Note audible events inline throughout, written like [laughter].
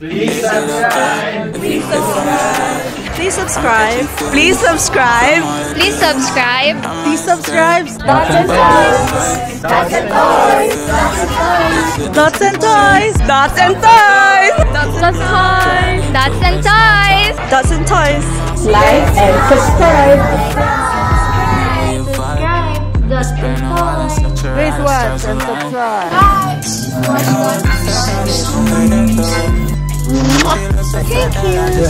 Please subscribe. Please subscribe. Please subscribe. Please subscribe. Please subscribe. Please subscribe. Dots and toys. Dots and toys. Dots and toys. Dots and toys. Dots and toys. Dots and toys. Dots and toys. Like and subscribe. Dots and toys. Please watch and subscribe. Thank you.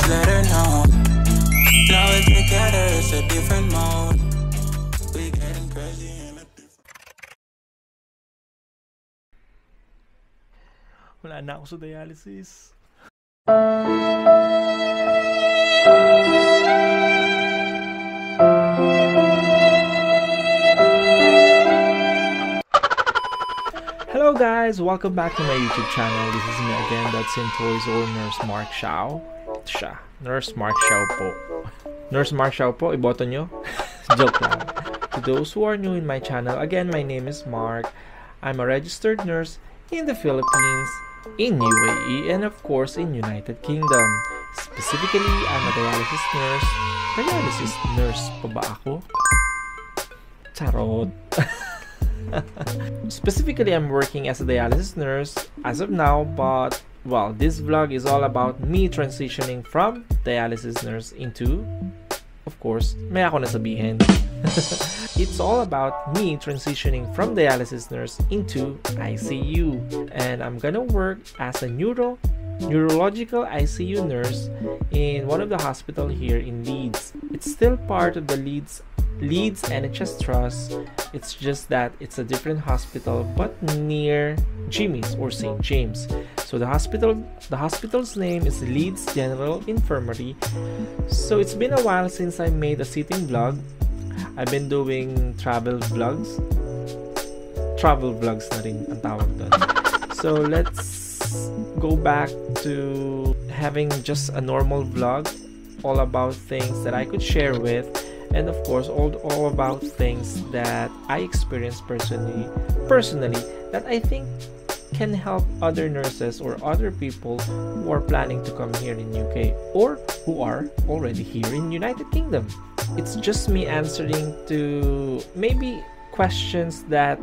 Now we're together, it's a different mode. We getting crazy in a Wala na ako sa dialysis. Hello guys! Welcome back to my YouTube channel. This is me again, Dots and Toys or Nurse Mark Xiao. Siya. Nurse Mark po. Nurse Mark po, iboto nyo? [laughs] Joke lang. To those who are new in my channel, again, my name is Mark. I'm a registered nurse in the Philippines, in UAE, and of course in United Kingdom. Specifically, I'm a dialysis nurse. Dialysis nurse pa ba ako? Charot. [laughs] Specifically, I'm working as a dialysis nurse as of now, but well, this vlog is all about me transitioning from dialysis nurse into, of course, may ako na sabihin. [laughs] it's all about me transitioning from dialysis nurse into ICU, and I'm gonna work as a neuro neurological ICU nurse in one of the hospital here in Leeds. It's still part of the Leeds Leeds NHS Trust. It's just that it's a different hospital but near Jimmy's or St. James. So the hospital the hospital's name is Leeds General Infirmary. So it's been a while since I made a sitting vlog. I've been doing travel vlogs. Travel vlogs na rin ang tawag. So let's go back to having just a normal vlog all about things that I could share with and of course all, all about things that I experienced personally personally that I think can help other nurses or other people who are planning to come here in UK or who are already here in United Kingdom. It's just me answering to maybe questions that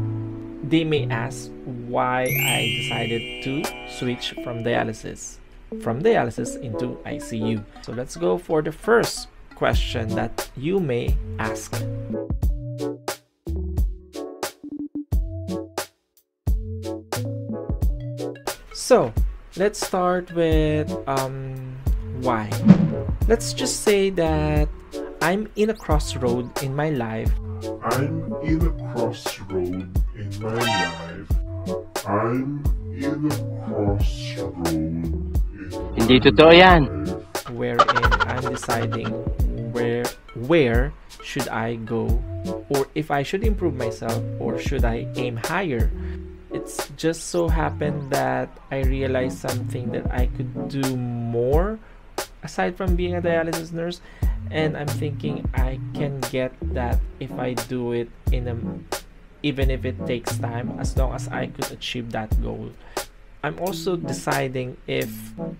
they may ask why I decided to switch from dialysis from dialysis into ICU. So let's go for the first question that you may ask. So, let's start with um, why. Let's just say that I'm in a crossroad in my life. I'm in a crossroad in my life. I'm in a crossroad in Hindi my totoo yan. life. wherein I'm deciding where where should I go or if I should improve myself or should I aim higher. It's just so happened that I realized something that I could do more aside from being a dialysis nurse and I'm thinking I can get that if I do it in a even if it takes time as long as I could achieve that goal. I'm also deciding if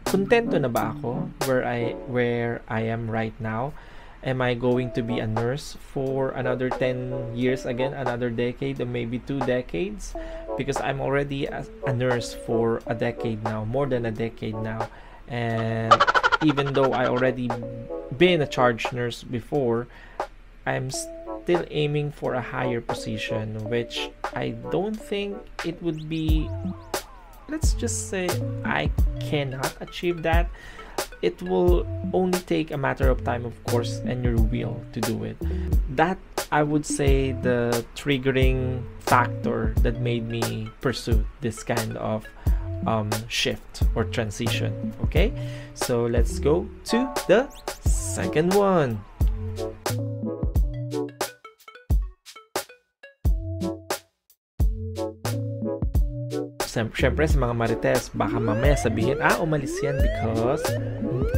contento na ba ako where I where I am right now. Am I going to be a nurse for another 10 years again, another decade, or maybe two decades? Because I'm already a, a nurse for a decade now, more than a decade now. And even though I already been a charge nurse before, I'm still aiming for a higher position, which I don't think it would be let's just say I cannot achieve that. It will only take a matter of time, of course, and your will to do it. That I would say the triggering factor that made me pursue this kind of um, shift or transition. Okay, so let's go to the second one. Siyempre sa mga marites, baka mamaya sabihin, ah, umalis yan because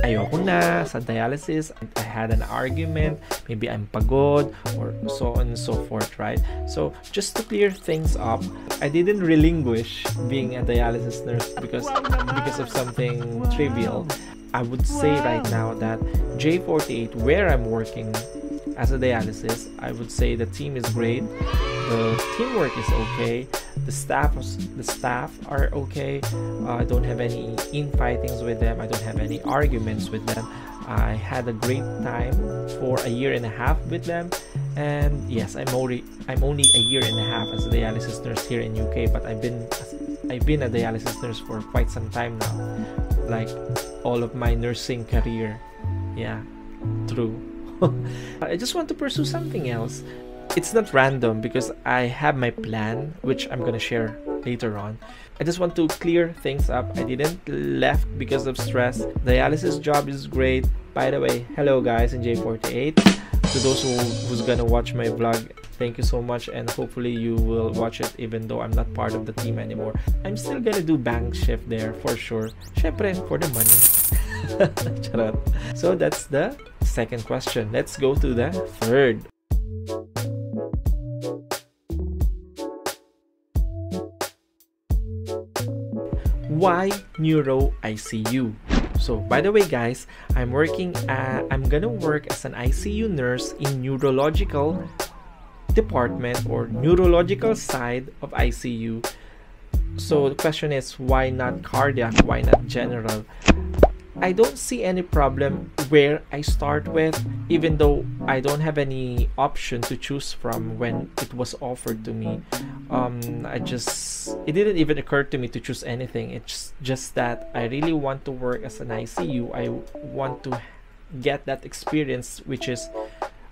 ayoko na sa dialysis. I had an argument, maybe I'm pagod, or so on and so forth, right? So, just to clear things up, I didn't relinquish being a dialysis nurse because because of something trivial. I would say right now that J48, where I'm working as a dialysis, I would say the team is great. The teamwork is okay. The staff, the staff are okay. Uh, I don't have any infightings with them. I don't have any arguments with them. I had a great time for a year and a half with them. And yes, I'm only I'm only a year and a half as a dialysis nurse here in UK, but I've been I've been a dialysis nurse for quite some time now. Like all of my nursing career. Yeah, true. [laughs] I just want to pursue something else. It's not random because I have my plan, which I'm gonna share later on. I just want to clear things up. I didn't left because of stress. Dialysis job is great. By the way, hello guys in J48. To those who who's gonna watch my vlog, thank you so much and hopefully you will watch it even though I'm not part of the team anymore. I'm still gonna do bank shift there for sure. Syempre, for the money. [laughs] So that's the second question. Let's go to the third. Why Neuro ICU? So, by the way, guys, I'm working. I'm gonna work as an ICU nurse in neurological department or neurological side of ICU. So the question is, why not cardiac? Why not general? I don't see any problem where I start with, even though I don't have any option to choose from when it was offered to me. Um, I just, it didn't even occur to me to choose anything. It's just that I really want to work as an ICU. I want to get that experience, which is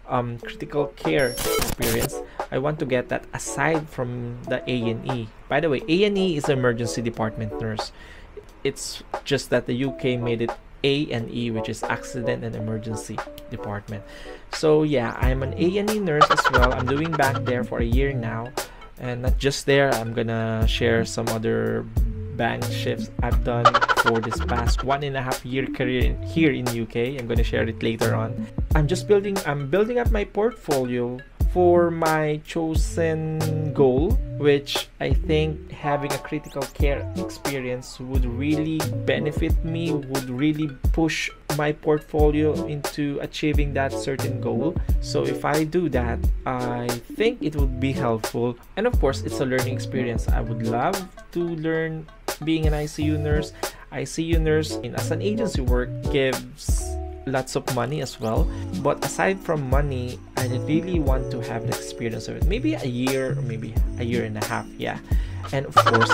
um, critical care experience. I want to get that aside from the A&E. By the way, A&E is emergency department nurse it's just that the UK made it A and E, which is accident and emergency department. So yeah, I'm an A and E nurse as well. I'm doing back there for a year now, and not just there. I'm gonna share some other bank shifts I've done for this past one and a half year career in, here in UK. I'm gonna share it later on. I'm just building. I'm building up my portfolio for my chosen goal, which I think having a critical care experience would really benefit me, would really push my portfolio into achieving that certain goal. So if I do that, I think it would be helpful. And of course, it's a learning experience. I would love to learn being an ICU nurse. ICU nurse in as an agency work gives lots of money as well. But aside from money, I really want to have the experience of it. Maybe a year maybe a year and a half, yeah. And of course,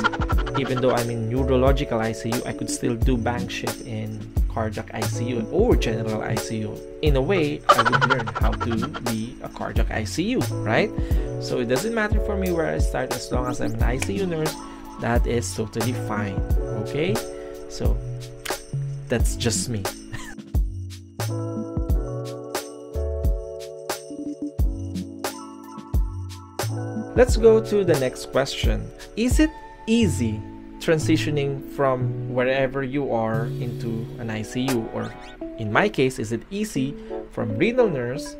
even though I'm in neurological ICU, I could still do bank shift in cardiac ICU or general ICU. In a way, I would learn how to be a cardiac ICU, right? So it doesn't matter for me where I start as long as I'm an ICU nurse, that is totally fine. Okay? So that's just me. [laughs] Let's go to the next question. Is it easy transitioning from wherever you are into an ICU? Or in my case, is it easy from renal nurse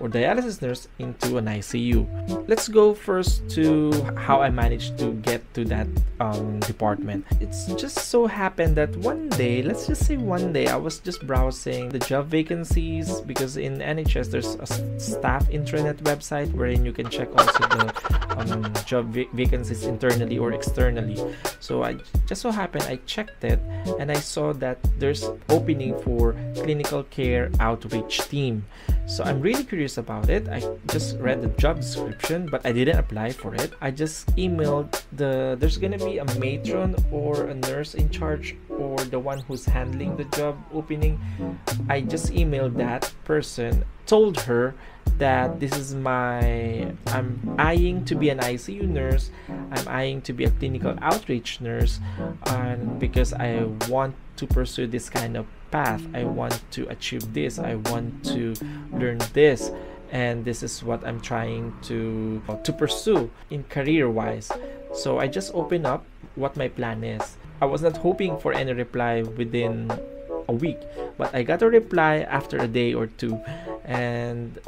or dialysis nurse into an ICU. Let's go first to how I managed to get to that um, department. It's just so happened that one day, let's just say one day, I was just browsing the job vacancies because in NHS there's a staff intranet website wherein you can check also the um, job va- vacancies internally or externally. So I just so happened I checked it and I saw that there's opening for clinical care outreach team. So I'm really curious about it. I just read the job description, but I didn't apply for it. I just emailed the there's gonna be a matron or a nurse in charge or the one who's handling the job opening. I just emailed that person, told her that this is my I'm eyeing to be an ICU nurse. I'm eyeing to be a clinical outreach nurse and because I want to pursue this kind of path. I want to achieve this. I want to learn this and this is what I'm trying to to pursue in career wise. So I just open up what my plan is. I was not hoping for any reply within a week, but I got a reply after a day or two, and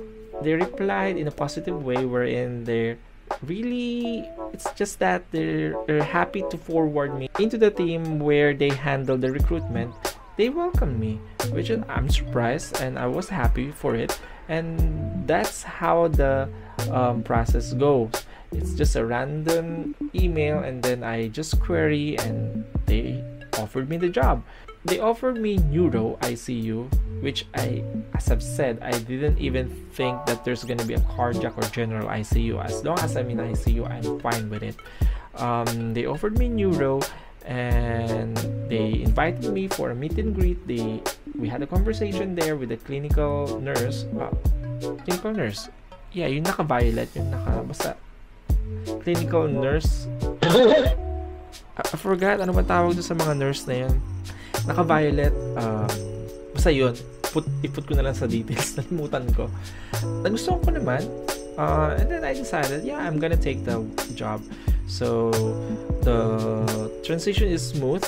they replied in a positive way, wherein they're really it's just that they're, they're happy to forward me into the team where they handle the recruitment they welcomed me which i'm surprised and i was happy for it and that's how the um, process goes it's just a random email and then i just query and they offered me the job they offered me neuro ICU, which I, as I've said, I didn't even think that there's gonna be a cardiac or general ICU. As long as I'm in ICU, I'm fine with it. Um, they offered me neuro, and they invited me for a meet and greet. They we had a conversation there with the clinical nurse. Uh, clinical nurse. Yeah, yung naka-violet, yung naka basta clinical nurse. [laughs] I, I forgot ano ba tawag doon sa mga nurse na yun naka-violet, uh, basta yun, put, iput ko na lang sa details, [laughs] nalimutan ko. Nagustuhan ko naman, uh, and then I decided, yeah, I'm gonna take the job. So, the transition is smooth.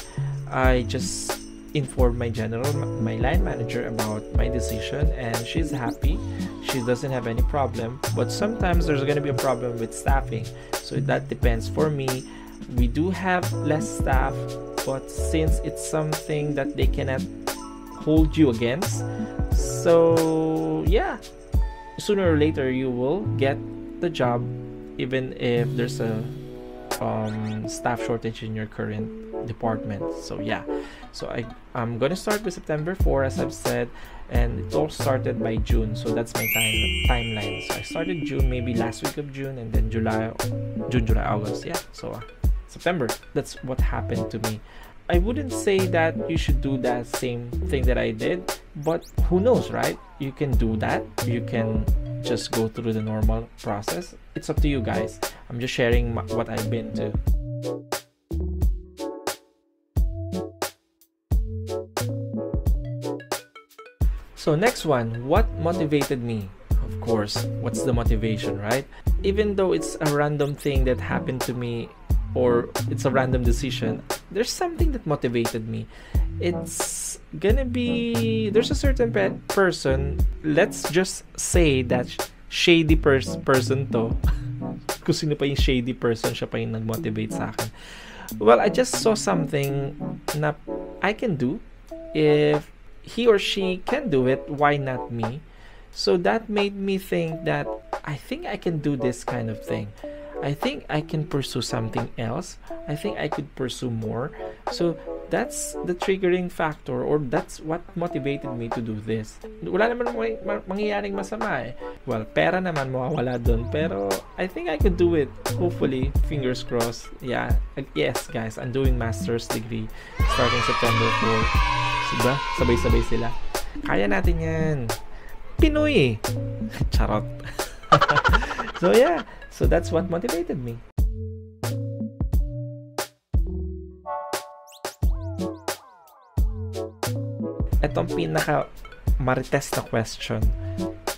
I just informed my general, my line manager about my decision, and she's happy. She doesn't have any problem, but sometimes there's gonna be a problem with staffing. So that depends. For me, we do have less staff but since it's something that they cannot hold you against so yeah sooner or later you will get the job even if there's a um, staff shortage in your current department so yeah so I, i'm gonna start with september 4 as i've said and it all started by june so that's my time timeline so i started june maybe last week of june and then july june july august yeah so uh, September. That's what happened to me. I wouldn't say that you should do that same thing that I did, but who knows, right? You can do that. You can just go through the normal process. It's up to you guys. I'm just sharing what I've been to. So, next one, what motivated me? Of course, what's the motivation, right? Even though it's a random thing that happened to me or it's a random decision, there's something that motivated me. It's gonna be there's a certain pe- person. Let's just say that shady pers- person to. [laughs] Kung sino pa yung shady person, siya pa yung nag-motivate sa akin. Well, I just saw something na I can do. If he or she can do it, why not me? So that made me think that I think I can do this kind of thing. I think I can pursue something else. I think I could pursue more. So that's the triggering factor or that's what motivated me to do this. Wala naman mangyayaring masama eh. Well, pera naman mawawala dun. Pero I think I could do it. Hopefully, fingers crossed. Yeah. Yes, guys, I'm doing master's degree starting September 4. Diba? Sabay-sabay sila. Kaya natin yan. Pinoy eh. [laughs] Charot. [laughs] so yeah, so that's what motivated me. Itong pinaka marites na question.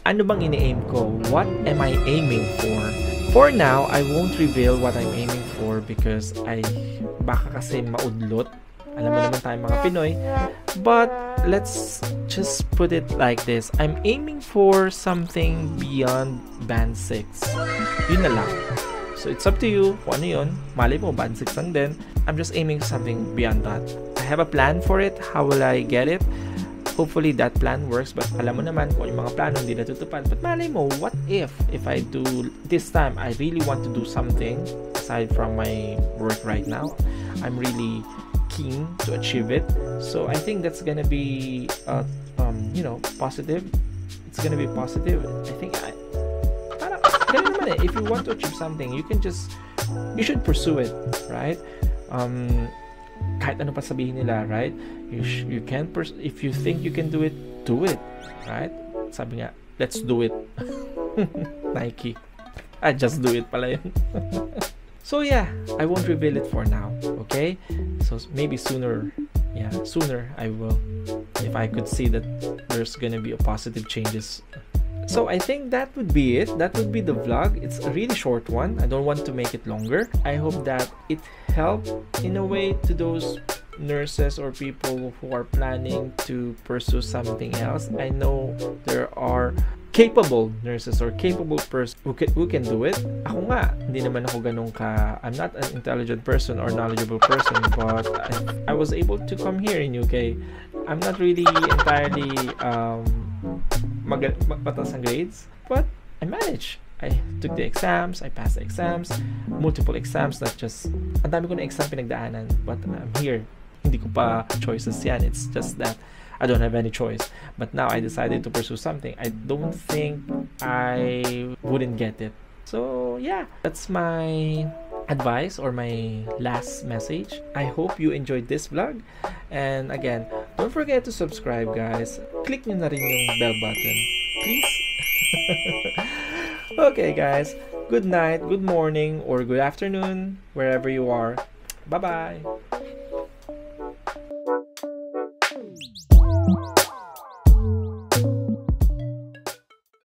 Ano bang ini-aim ko? What am I aiming for? For now, I won't reveal what I'm aiming for because I baka kasi maudlot. Alam mo naman tayo mga Pinoy. But let's just put it like this. I'm aiming for something beyond band 6. Yun na lang. So it's up to you kung ano yun. Mali mo, band 6 lang din. I'm just aiming something beyond that. I have a plan for it. How will I get it? Hopefully that plan works. But alam mo naman kung yung mga plano hindi natutupad. But malay mo, what if, if I do, this time, I really want to do something aside from my work right now. I'm really keen to achieve it. So I think that's gonna be, uh, um, you know, positive. It's gonna be positive. I think I, naman. If you want to achieve something, you can just, you should pursue it, right? Um, kahit ano pa sabihin nila, right? You, you can, pers- if you think you can do it, do it, right? Sabi nga, let's do it. [laughs] Nike. I just do it pala yun. [laughs] So yeah, I won't reveal it for now, okay? So maybe sooner, yeah, sooner I will. If I could see that there's gonna be a positive changes so I think that would be it. That would be the vlog. It's a really short one. I don't want to make it longer. I hope that it helped in a way to those nurses or people who are planning to pursue something else. I know there are capable nurses or capable person who can, who can do it. Ako nga, hindi naman ako ganun ka, I'm not an intelligent person or knowledgeable person, but I, I was able to come here in UK. I'm not really entirely um, mag, magpatas ang grades, but I managed. I took the exams, I passed the exams, multiple exams, not just, ang dami ko na exam pinagdaanan, but I'm here. Hindi ko pa choices yan. It's just that I don't have any choice. But now I decided to pursue something. I don't think I wouldn't get it. So yeah, that's my advice or my last message. I hope you enjoyed this vlog. And again, don't forget to subscribe guys. Click nyo na rin yung bell button. Please. [laughs] okay guys, good night, good morning, or good afternoon, wherever you are. Bye-bye.